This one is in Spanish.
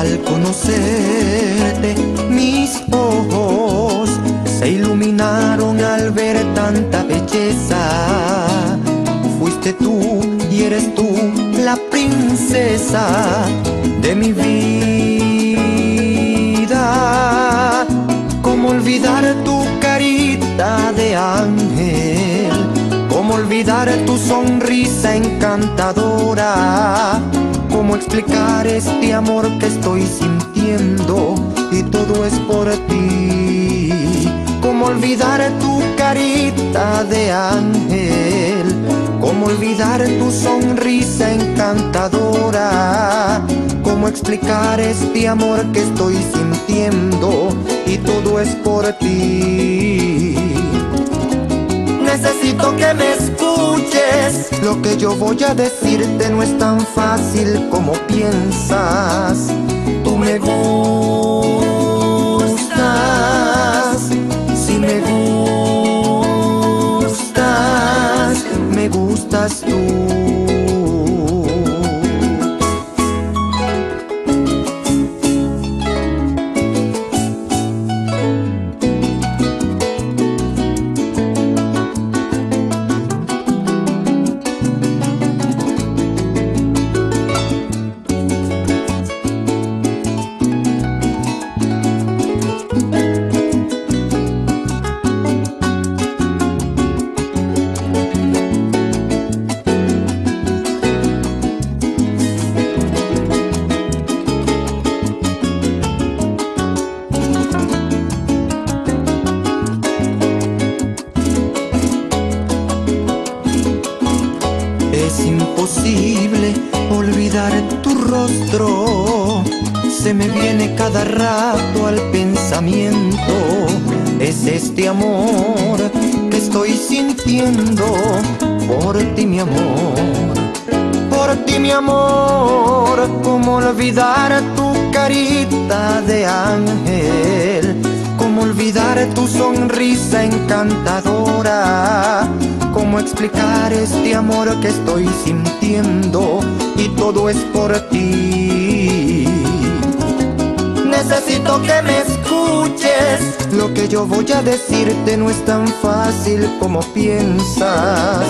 Al conocerte, mis ojos se iluminaron al ver tanta belleza. Fuiste tú y eres tú la princesa de mi vida. ¿Cómo olvidar tu carita de ángel? ¿Cómo olvidar tu sonrisa encantadora? ¿Cómo explicar este amor que estoy sintiendo? Y todo es por ti. ¿Cómo olvidar tu carita de ángel? ¿Cómo olvidar tu sonrisa encantadora? ¿Cómo explicar este amor que estoy sintiendo? Y todo es por ti. Necesito que me. Lo que yo voy a decirte no es tan fácil como piensas. Tú me gustas. Si me gustas, me gustas tú. Se me viene cada rato al pensamiento. Es este amor que estoy sintiendo por ti, mi amor. Por ti, mi amor. ¿Cómo olvidar tu carita de ángel? ¿Cómo olvidar tu sonrisa encantadora? ¿Cómo explicar este amor que estoy sintiendo? Y todo es por ti. Necesito que me escuches. Lo que yo voy a decirte no es tan fácil como piensas.